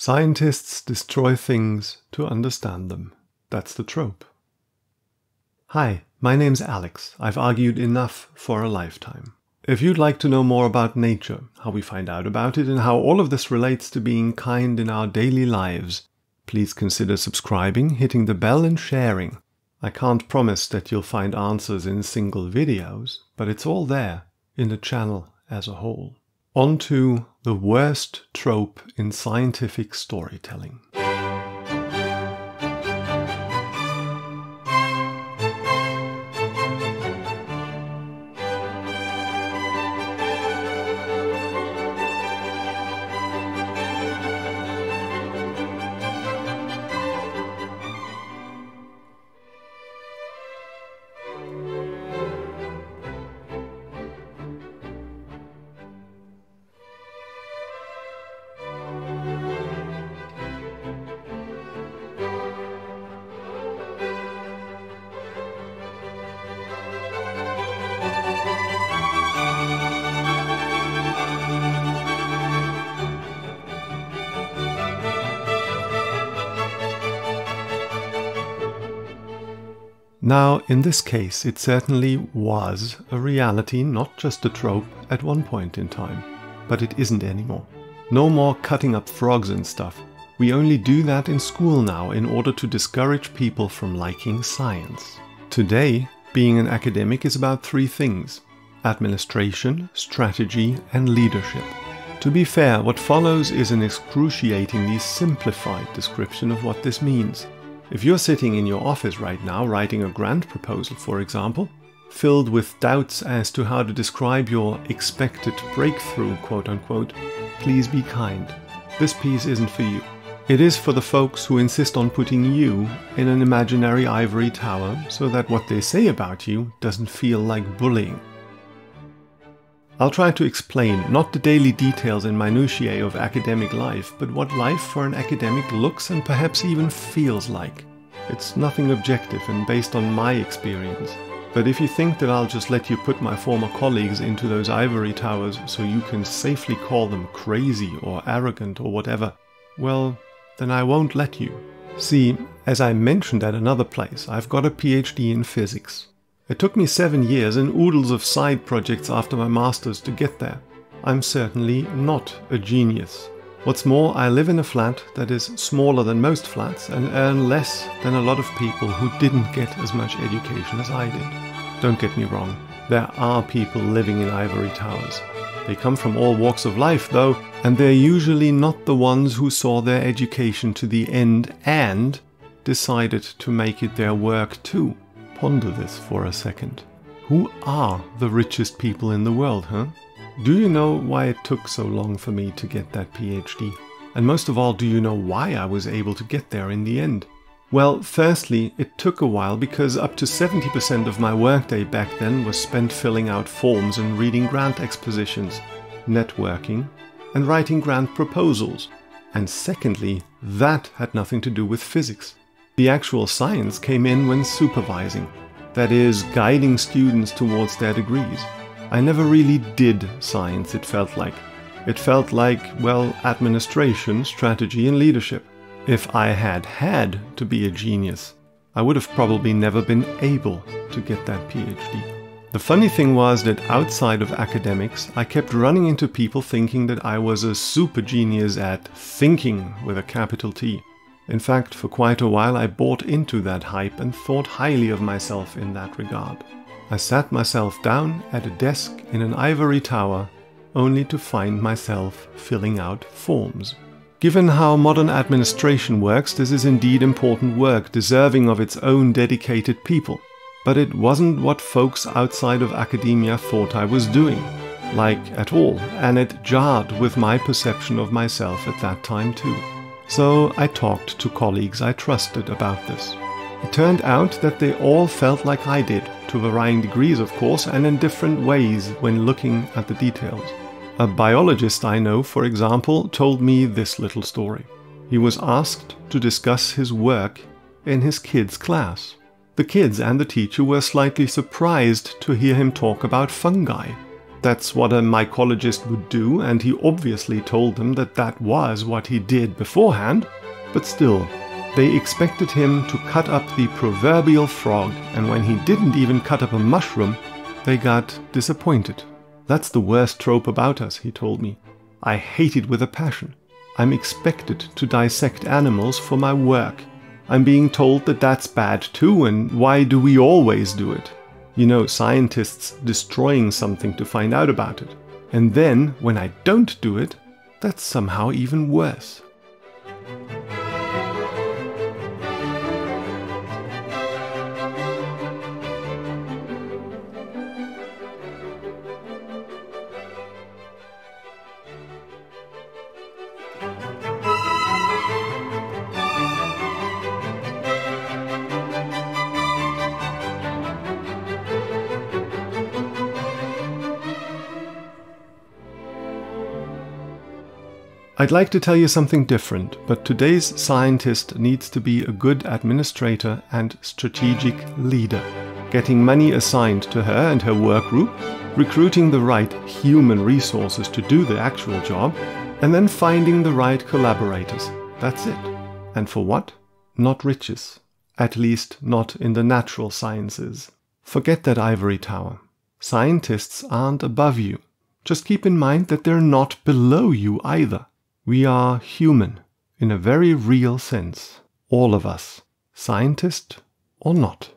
Scientists destroy things to understand them. That's the trope. Hi, my name's Alex. I've argued enough for a lifetime. If you'd like to know more about nature, how we find out about it, and how all of this relates to being kind in our daily lives, please consider subscribing, hitting the bell, and sharing. I can't promise that you'll find answers in single videos, but it's all there in the channel as a whole. On to the worst trope in scientific storytelling. Now, in this case, it certainly was a reality, not just a trope, at one point in time. But it isn't anymore. No more cutting up frogs and stuff. We only do that in school now in order to discourage people from liking science. Today, being an academic is about three things administration, strategy, and leadership. To be fair, what follows is an excruciatingly simplified description of what this means. If you're sitting in your office right now writing a grant proposal, for example, filled with doubts as to how to describe your expected breakthrough, quote unquote, please be kind. This piece isn't for you. It is for the folks who insist on putting you in an imaginary ivory tower so that what they say about you doesn't feel like bullying. I'll try to explain not the daily details and minutiae of academic life, but what life for an academic looks and perhaps even feels like. It's nothing objective and based on my experience. But if you think that I'll just let you put my former colleagues into those ivory towers so you can safely call them crazy or arrogant or whatever, well, then I won't let you. See, as I mentioned at another place, I've got a PhD in physics. It took me seven years and oodles of side projects after my master's to get there. I'm certainly not a genius. What's more, I live in a flat that is smaller than most flats and earn less than a lot of people who didn't get as much education as I did. Don't get me wrong, there are people living in ivory towers. They come from all walks of life, though, and they're usually not the ones who saw their education to the end and decided to make it their work too. Ponder this for a second. Who are the richest people in the world, huh? Do you know why it took so long for me to get that PhD? And most of all, do you know why I was able to get there in the end? Well, firstly, it took a while because up to 70% of my workday back then was spent filling out forms and reading grant expositions, networking, and writing grant proposals. And secondly, that had nothing to do with physics. The actual science came in when supervising, that is, guiding students towards their degrees. I never really did science, it felt like. It felt like, well, administration, strategy, and leadership. If I had had to be a genius, I would have probably never been able to get that PhD. The funny thing was that outside of academics, I kept running into people thinking that I was a super genius at thinking with a capital T. In fact, for quite a while I bought into that hype and thought highly of myself in that regard. I sat myself down at a desk in an ivory tower only to find myself filling out forms. Given how modern administration works, this is indeed important work, deserving of its own dedicated people. But it wasn't what folks outside of academia thought I was doing. Like, at all, and it jarred with my perception of myself at that time too. So I talked to colleagues I trusted about this. It turned out that they all felt like I did, to varying degrees of course, and in different ways when looking at the details. A biologist I know, for example, told me this little story. He was asked to discuss his work in his kids' class. The kids and the teacher were slightly surprised to hear him talk about fungi. That's what a mycologist would do, and he obviously told them that that was what he did beforehand. But still, they expected him to cut up the proverbial frog, and when he didn't even cut up a mushroom, they got disappointed. That's the worst trope about us, he told me. I hate it with a passion. I'm expected to dissect animals for my work. I'm being told that that's bad too, and why do we always do it? You know, scientists destroying something to find out about it. And then, when I don't do it, that's somehow even worse. I'd like to tell you something different, but today's scientist needs to be a good administrator and strategic leader, getting money assigned to her and her work group, recruiting the right human resources to do the actual job, and then finding the right collaborators. That's it. And for what? Not riches. At least not in the natural sciences. Forget that ivory tower. Scientists aren't above you. Just keep in mind that they're not below you either. We are human in a very real sense, all of us, scientist or not.